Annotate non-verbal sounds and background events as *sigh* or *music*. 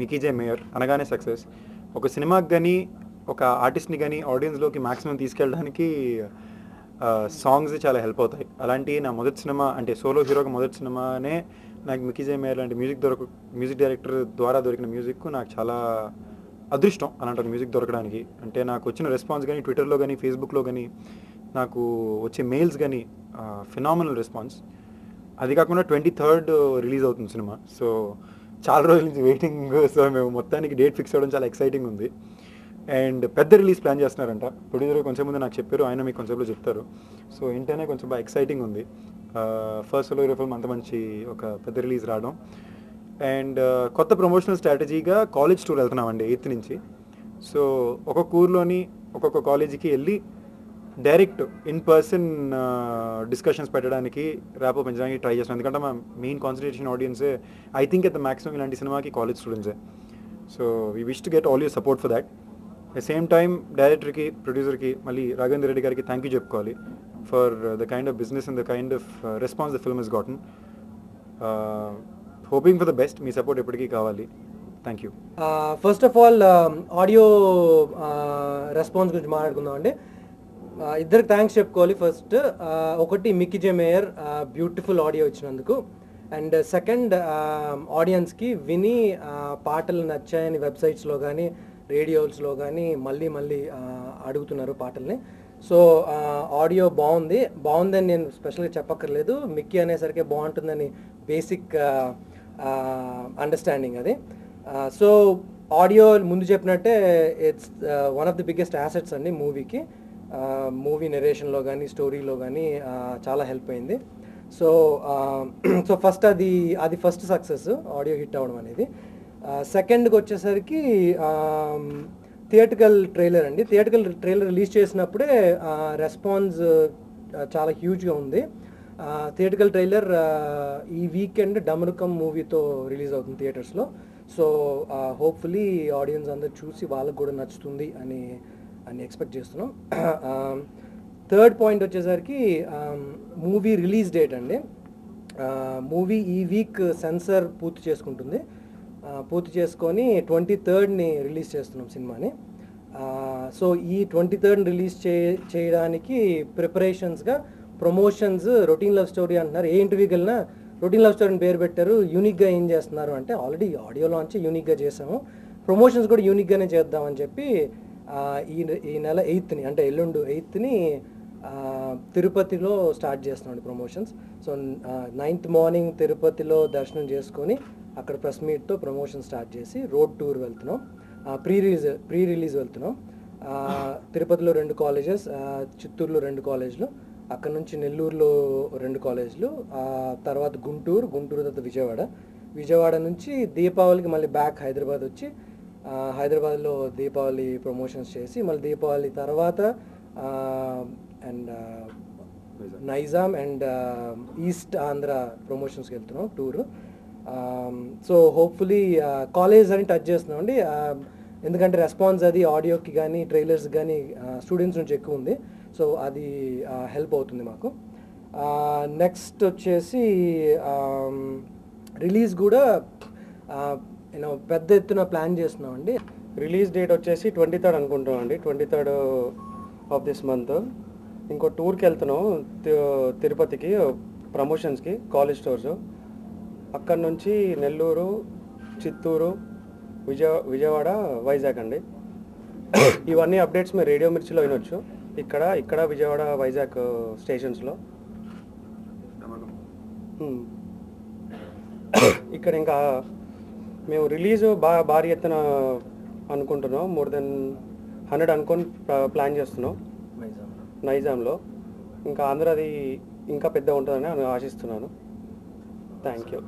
Mickey J mayor అనగానే success. ఒక సినిమాకి కానీ ఒక ఆర్టిస్ట్ని కానీ ఆడియన్స్లోకి మ్యాక్సిమం తీసుకెళ్ళడానికి సాంగ్స్ చాలా హెల్ప్ అవుతాయి. అలాంటి నా మొదటి సినిమా అంటే సోలో హీరోకి మొదటి సినిమానే నాకు మికీజే మేయర్ లాంటి మ్యూజిక్ దొరక మ్యూజిక్ డైరెక్టర్ ద్వారా దొరికిన మ్యూజిక్ నాకు చాలా అదృష్టం అలాంటి మ్యూజిక్ దొరకడానికి. అంటే నాకు వచ్చిన రెస్పాన్స్ కానీ ట్విట్టర్లో కానీ ఫేస్బుక్లో కానీ నాకు వచ్చే మెయిల్స్ కానీ ఫినామినల్ రెస్పాన్స్. అది కాకుండా ట్వంటీ థర్డ్ రిలీజ్ అవుతుంది సినిమా. సో చాలా రోజుల నుంచి వెయిటింగ్ సో మేము మొత్తానికి డేట్ ఫిక్స్ అవ్వడం చాలా ఎక్సైటింగ్ ఉంది. అండ్ పెద్ద రిలీజ్ ప్లాన్ చేస్తున్నారంట. ప్రొడ్యూసర్ కొంచెం ముందు నాకు చెప్పారు. ఆయన మీకు కొంచెంలో చెప్తారు. సో ఏంటనే కొంచెం బాగా ఎక్సైటింగ్ ఉంది. ఫస్ట్ సోలో హీరో ఫిల్మ్ అంత మంచి ఒక పెద్ద రిలీజ్ రావడం. అండ్ uh, కొత్త ప్రమోషనల్ స్ట్రాటజీగా కాలేజ్ టూర్ వెళ్తున్నామండి ఎయిత్ నుంచి. సో ఒక్కొక్క ఊర్లోని ఒక్కొక్క కాలేజీకి వెళ్ళి డైరెక్ట్ ఇన్ పర్సన్ డిస్కషన్స్ పెట్టడానికి ర్యాప్ పెంచడానికి ట్రై చేస్తాం ఎందుకంటే మా main concentration ఆడియన్సే I think at the maximum ఇలాంటి సినిమాకి college స్టూడెంట్సే so we wish to get all your support for that at same time డైరెక్టర్కి ప్రొడ్యూసర్కి మళ్ళీ రాఘవేంద్ర రెడ్డి గారికి థ్యాంక్ యూ చెప్పుకోవాలి for the kind of business and the kind of response the film is gotten hoping for the best me support ఎప్పటికీ కావాలి. Thank you first of all audio response గురించి మాట్లాడుకుందాం అండి ఇద్దరికి థ్యాంక్స్ చెప్పుకోవాలి. ఫస్ట్ ఒకటి Mickey J mayor beautiful audio ఇచ్చినందుకు. And second ఆడియన్స్కి విని పాటలు నచ్చాయని వెబ్సైట్స్లో కానీ రేడియోస్లో కానీ మళ్ళీ మళ్ళీ అడుగుతున్నారు పాటల్ని. సో ఆడియో బాగుంది. బాగుందని నేను స్పెషల్గా చెప్పక్కర్లేదు. మిక్కీ అనేసరికి బాగుంటుందని బేసిక్ అండర్స్టాండింగ్ అది. సో ఆడియో ముందు చెప్పినట్టే it's one of the biggest assets అండి మూవీకి మూవీ నెరేషన్లో కానీ స్టోరీలో కానీ చాలా హెల్ప్ అయింది. సో సో ఫస్ట్ అది అది ఫస్ట్ సక్సెస్ ఆడియో హిట్ అవ్వడం అనేది. సెకండ్కి వచ్చేసరికి థియేటికల్ ట్రైలర్ అండి. థియేటికల్ ట్రైలర్ రిలీజ్ చేసినప్పుడే రెస్పాన్స్ చాలా హ్యూజ్గా ఉంది. థియేటికల్ ట్రైలర్ ఈ వీకెండ్ డమరుకం మూవీతో రిలీజ్ అవుతుంది థియేటర్స్లో సో హోప్ఫుల్లీ ఆడియన్స్ అందరు చూసి వాళ్ళకు కూడా నచ్చుతుంది అని అని ఎక్స్పెక్ట్ చేస్తున్నాం. *clears throat* థర్డ్ పాయింట్ వచ్చేసరికి మూవీ రిలీజ్ డేట్ అండి. మూవీ ఈ వీక్ సెన్సర్ పూర్తి చేసుకుంటుంది. పూర్తి చేసుకొని ట్వంటీ థర్డ్ని రిలీజ్ చేస్తున్నాం సినిమాని. సో ఈ ట్వంటీ థర్డ్ని రిలీజ్ చే చేయడానికి ప్రిపరేషన్స్గా ప్రమోషన్స్ రొటీన్ లవ్ స్టోరీ అంటున్నారు. ఏ ఇంటర్వ్యూకి వెళ్ళినా రొటీన్ లవ్ స్టోరీని పేరు పెట్టారు. యూనిక్గా ఏం చేస్తున్నారు అంటే ఆల్రెడీ ఆడియో లాంచ్ యూనిక్గా చేసాము. ప్రమోషన్స్ కూడా యూనిక్గానే చేద్దామని చెప్పి ఈ ఈ నెల ఎయిత్ని అంటే ఎల్లుండు ఎయిత్ని తిరుపతిలో స్టార్ట్ చేస్తున్నాడు ప్రమోషన్స్. సో నైన్త్ మార్నింగ్ తిరుపతిలో దర్శనం చేసుకొని అక్కడ ప్రెస్ మీట్తో ప్రమోషన్ స్టార్ట్ చేసి రోడ్ టూర్ వెళ్తున్నాం. ప్రీ రిలీజ్ ప్రీ రిలీజ్ వెళ్తున్నాం తిరుపతిలో రెండు కాలేజెస్ చిత్తూరులో రెండు కాలేజీలు అక్కడ నుంచి నెల్లూరులో రెండు కాలేజీలు తర్వాత గుంటూరు గుంటూరు తర్వాత విజయవాడ. విజయవాడ నుంచి దీపావళికి మళ్ళీ బ్యాక్ హైదరాబాద్ వచ్చి హైదరాబాద్లో దీపావళి ప్రమోషన్స్ చేసి మళ్ళీ దీపావళి తర్వాత and Nizam and east Andhra ప్రమోషన్స్కి వెళ్తున్నాం టూరు. సో హోప్ఫుల్లీ కాలేజ్ అని టచ్ చేస్తున్నాం అండి. ఎందుకంటే రెస్పాన్స్ అది ఆడియోకి కానీ ట్రైలర్స్ కానీ స్టూడెంట్స్ నుంచి ఎక్కువ ఉంది. సో అది హెల్ప్ అవుతుంది మాకు. నెక్స్ట్ వచ్చేసి రిలీజ్ కూడా యూనో పెద్ద ఎత్తున ప్లాన్ చేస్తున్నాం అండి రిలీజ్ డేట్ వచ్చేసి ట్వంటీ థర్డ్ అనుకుంటున్నాం అండి twenty third of this month ఇంకో టూర్కి వెళ్తున్నాం. తిరుపతికి ప్రమోషన్స్కి కాలేజ్ స్టోర్స్ అక్కడ నుంచి నెల్లూరు చిత్తూరు విజయ విజయవాడ వైజాగ్ అండి. *coughs* ఇవన్నీ అప్డేట్స్ మీరు రేడియో మిర్చిలో వినొచ్చు. ఇక్కడ ఇక్కడ విజయవాడ వైజాగ్ స్టేషన్స్లో. *coughs* ఇక్కడ ఇంకా మేము రిలీజ్ బాగా భారీ ఎత్తున అనుకుంటున్నాం. మోర్ దెన్ హండ్రెడ్ అనుకొని ప్లా- ప్లాన్ చేస్తున్నాం. నైజాంలో. ఇంకా ఆంధ్రాది ఇంకా పెద్ద ఉంటుందని ఆశిస్తున్నాను. Thank you